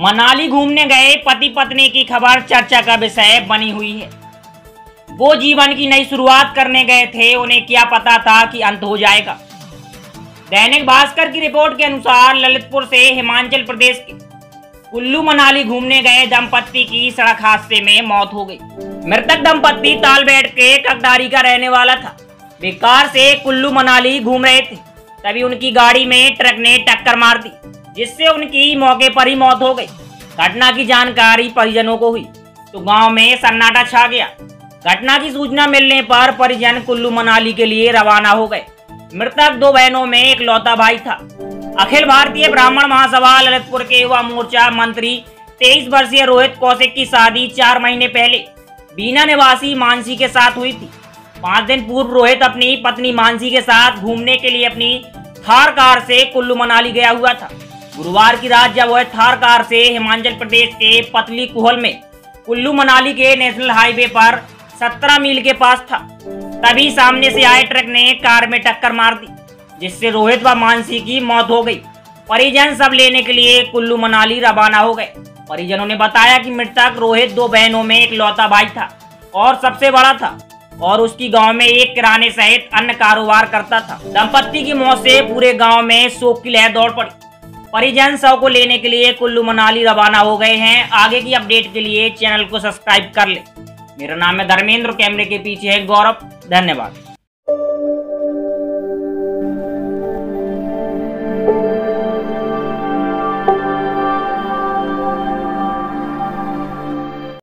मनाली घूमने गए पति पत्नी की खबर, चर्चा का विषय बनी हुई है। वो जीवन की नई शुरुआत करने गए थे, उन्हें क्या पता था कि अंत हो जाएगा। दैनिक भास्कर की रिपोर्ट के अनुसार, ललितपुर से हिमाचल प्रदेश के कुल्लू मनाली घूमने गए, दंपत्ति की सड़क हादसे में मौत हो गई। मृतक दंपत्ति तालबेड़ के ककदारी का रहने वाला था। वे कार से कुल्लू मनाली घूम रहे थे, तभी उनकी गाड़ी में ट्रक ने टक्कर मार दी। जिससे उनकी मौके पर ही मौत हो गई। घटना की जानकारी परिजनों को हुई तो गाँव में सन्नाटा छा गया। घटना की सूचना मिलने पर परिजन कुल्लू मनाली के लिए रवाना हो गए। मृतक दो बहनों में एक लौता भाई था। अखिल भारतीय ब्राह्मण महासभा, ललितपुर के युवा मोर्चा मंत्री, तेईस वर्षीय रोहित कौशिक की शादी चार महीने पहले। बीना निवासी मानसी के साथ हुई थी। पाँच दिन पूर्व रोहित अपनी पत्नी मानसी के साथ घूमने के लिए अपनी थार कार से कुल्लू मनाली गया हुआ था। गुरुवार की रात जब वह थार कार से हिमाचल प्रदेश के पतली कुहल में कुल्लू मनाली के नेशनल हाईवे पर 17 मील के पास था, तभी सामने से आए ट्रक ने कार में टक्कर मार दी, जिससे रोहित व मानसी की मौत हो गई। परिजन सब लेने के लिए कुल्लू मनाली रवाना हो गए। परिजनों ने बताया कि मृतक रोहित दो बहनों में एक लौता भाई था और सबसे बड़ा था और उसकी गाँव में एक किराने सहित अन्य कारोबार करता था। दंपत्ति की मौत से पूरे गाँव में शोक की लहर दौड़ पड़ी। परिजन शव को लेने के लिए कुल्लू मनाली रवाना हो गए हैं। आगे की अपडेट के लिए चैनल को सब्सक्राइब कर ले। मेरा नाम है धर्मेंद्र, कैमरे के पीछे है गौरव। धन्यवाद।